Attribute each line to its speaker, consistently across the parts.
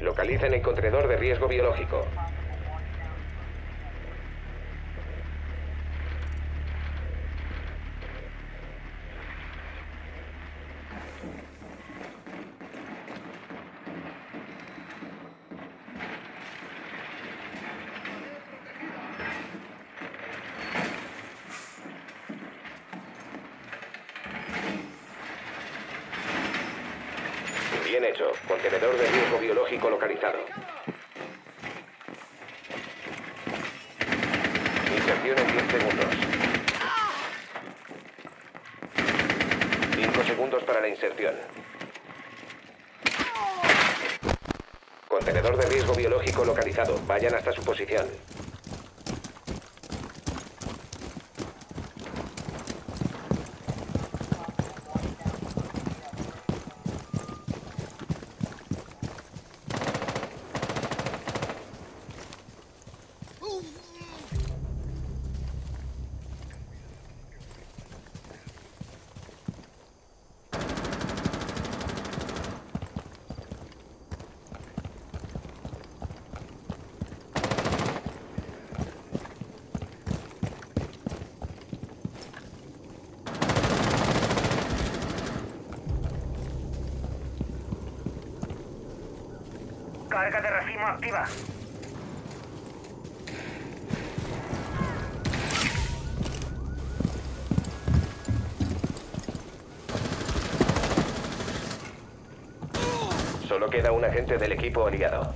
Speaker 1: Localicen el contenedor de riesgo biológico. Bien hecho. Contenedor de riesgo biológico localizado. Inserción en 10 segundos. 5 segundos para la inserción. Contenedor de riesgo biológico localizado. Vayan hasta su posición.
Speaker 2: Carga de racimo activa.
Speaker 1: Solo queda un agente del equipo aliado.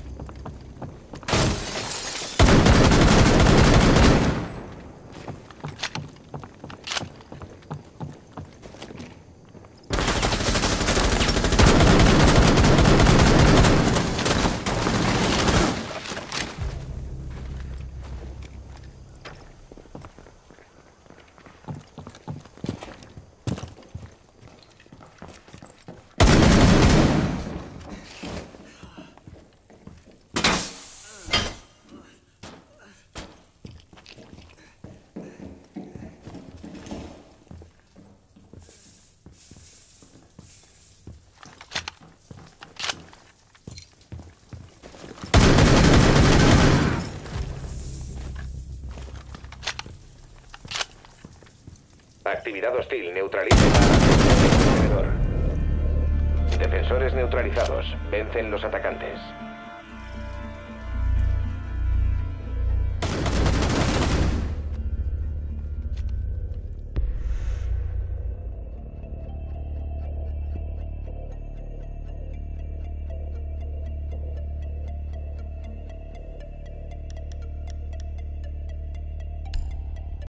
Speaker 1: Actividad hostil. Neutraliza. Defensores neutralizados. Vencen los atacantes.